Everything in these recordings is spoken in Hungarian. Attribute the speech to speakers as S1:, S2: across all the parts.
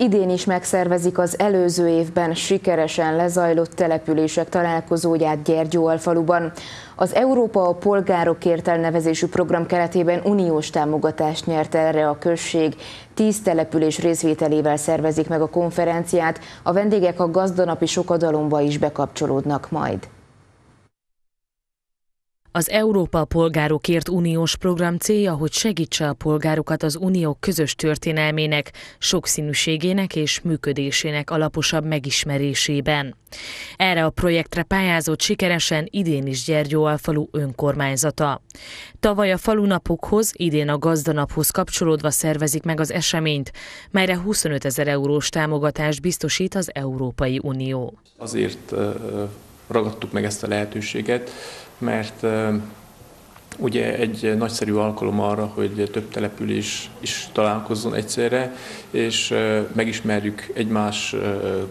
S1: Idén is megszervezik az előző évben sikeresen lezajlott települések találkozóját Gyergyóalfaluban. Az Európa a polgárokért elnevezésű program keretében uniós támogatást nyert erre a község. Tíz település részvételével szervezik meg a konferenciát, a vendégek a gazdanapi sokadalomba is bekapcsolódnak majd.
S2: Az Európa Polgárokért Uniós Program célja, hogy segítse a polgárokat az unió közös történelmének, sokszínűségének és működésének alaposabb megismerésében. Erre a projektre pályázott sikeresen idén is Gyergyó alfalu önkormányzata. Tavaly a falunapokhoz, idén a gazdanaphoz kapcsolódva szervezik meg az eseményt, melyre 25 ezer eurós támogatást biztosít az Európai Unió.
S3: Azért ragadtuk meg ezt a lehetőséget, mert ugye egy nagyszerű alkalom arra, hogy több település is találkozzon egyszerre, és megismerjük egymás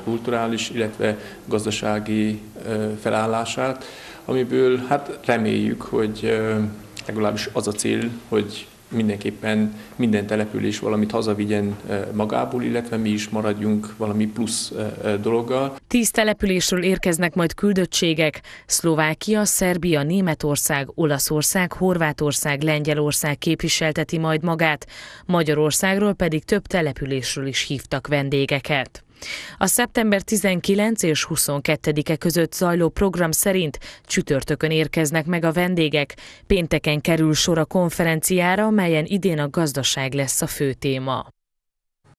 S3: kulturális, illetve gazdasági felállását, amiből hát reméljük, hogy legalábbis az a cél, hogy mindenképpen minden település valamit hazavigyen magából, illetve mi is maradjunk valami plusz dologgal.
S2: Tíz településről érkeznek majd küldöttségek. Szlovákia, Szerbia, Németország, Olaszország, Horvátország, Lengyelország képviselteti majd magát, Magyarországról pedig több településről is hívtak vendégeket. A szeptember 19 és 22-e között zajló program szerint csütörtökön érkeznek meg a vendégek, pénteken kerül sor a konferenciára, melyen idén a gazdaság lesz a fő téma.